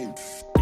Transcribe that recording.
game.